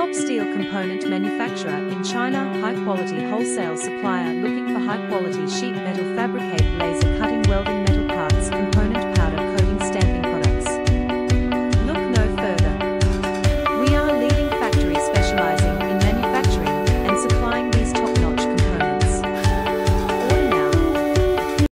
Top steel component manufacturer in China, high quality wholesale supplier looking for high quality sheet metal fabricate laser